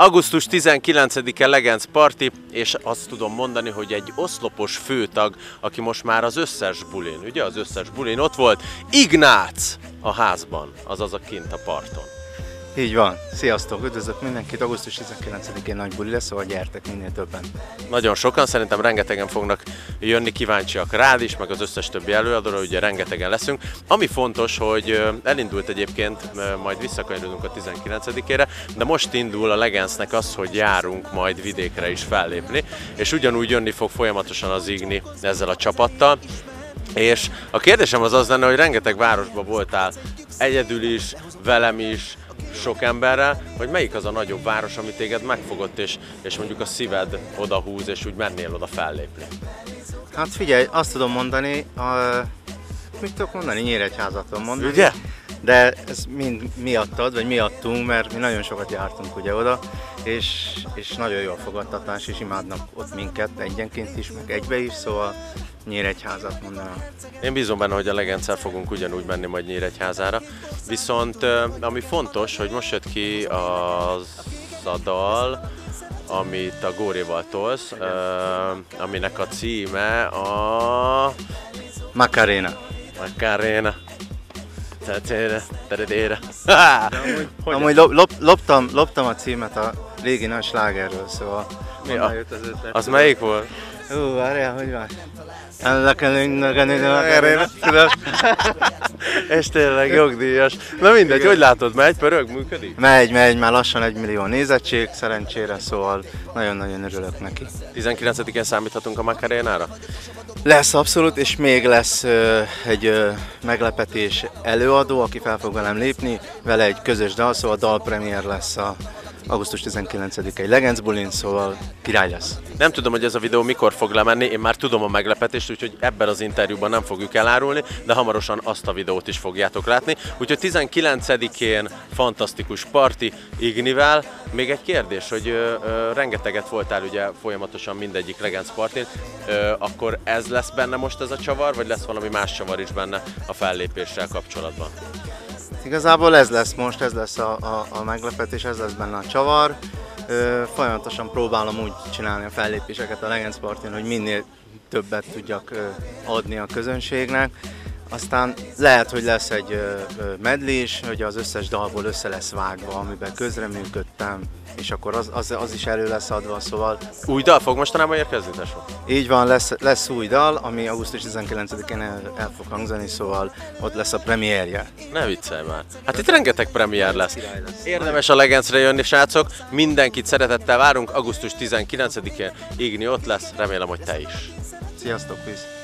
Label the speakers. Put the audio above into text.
Speaker 1: Augusztus 19-e Legenc Party, és azt tudom mondani, hogy egy oszlopos főtag, aki most már az összes bulin, ugye az összes bulin ott volt, Ignác a házban, azaz a kint a parton.
Speaker 2: Így van. Sziasztok, üdvözlök mindenkit. Augusztus 19-én nagy buli lesz, szóval gyertek minél többen.
Speaker 1: Nagyon sokan, szerintem rengetegen fognak jönni, kíváncsiak rád is, meg az összes többi előadóra, ugye rengetegen leszünk. Ami fontos, hogy elindult egyébként, majd visszakanyarodunk a 19-ére, de most indul a Legensnek az, hogy járunk majd vidékre is fellépni, és ugyanúgy jönni fog folyamatosan az Igni ezzel a csapattal. És a kérdésem az az lenne, hogy rengeteg városban voltál, egyedül is, velem is, sok emberrel, hogy melyik az a nagyobb város, ami téged megfogott, és, és mondjuk a szíved oda húz, és úgy mennél oda fellépni.
Speaker 2: Hát figyelj, azt tudom mondani, a, mit tudok mondani, Nyíregyházat tudom mondani.
Speaker 1: Ugye?
Speaker 2: De ez mind miattad, vagy miattunk, mert mi nagyon sokat jártunk ugye oda, és, és nagyon jó a fogadtatás, és imádnak ott minket egyenként is, meg egybe is, szóval Nyíregyházat mondanám.
Speaker 1: Én bízom benne, hogy a Legendszer fogunk ugyanúgy menni majd Nyíregyházára. Viszont ami fontos, hogy most jött ki az a dal, amit a Góréval tolsz, aminek a címe a...
Speaker 2: Macarena.
Speaker 1: Macarena. Tetére, teredére.
Speaker 2: Amúgy lop, lop, loptam, loptam a címet a régi nagy slágerről, szóval
Speaker 1: Mi a-
Speaker 2: jött az ötlet.
Speaker 1: Az melyik volt?
Speaker 2: Hú, várjál, hogy van? Ennek tudod?
Speaker 1: És tényleg jogdíjas. Na mindegy,
Speaker 2: Igen.
Speaker 1: hogy látod, megy, pörög, működik?
Speaker 2: Megy, megy, már lassan egy millió nézettség szerencsére, szóval nagyon-nagyon örülök neki.
Speaker 1: 19-én számíthatunk a Macarénára?
Speaker 2: Lesz abszolút, és még lesz ö, egy ö, meglepetés előadó, aki fel fog velem lépni, vele egy közös dal, szóval dalpremiér lesz a augusztus 19-i Legenc Bulin, szóval király lesz.
Speaker 1: Nem tudom, hogy ez a videó mikor fog lemenni, én már tudom a meglepetést, úgyhogy ebben az interjúban nem fogjuk elárulni, de hamarosan azt a videót is fogjátok látni. Úgyhogy 19-én fantasztikus parti Ignivel. Még egy kérdés, hogy ö, ö, rengeteget voltál ugye folyamatosan mindegyik Legenc partin, ö, akkor ez lesz benne most ez a csavar, vagy lesz valami más csavar is benne a fellépéssel kapcsolatban?
Speaker 2: Igazából ez lesz most, ez lesz a, a, a meglepetés, ez lesz benne a csavar. Ö, folyamatosan próbálom úgy csinálni a fellépéseket a Legenc Partin, hogy minél többet tudjak adni a közönségnek. Aztán lehet, hogy lesz egy is, hogy az összes dalból össze lesz vágva, amiben közreműködtem, és akkor az, az, az is elő lesz adva, szóval
Speaker 1: Új dal fog mostanában érkezni, tesó?
Speaker 2: így van, lesz, lesz új dal, ami augusztus 19-én el, el fog hangzani, szóval ott lesz a premierje.
Speaker 1: Ne viccelj már. Hát itt rengeteg premier lesz.
Speaker 2: Lesz.
Speaker 1: Érdemes a Legencre jönni, srácok. Mindenkit szeretettel várunk. Augusztus 19-én Igni ott lesz. Remélem, hogy te is.
Speaker 2: Sziasztok, peace!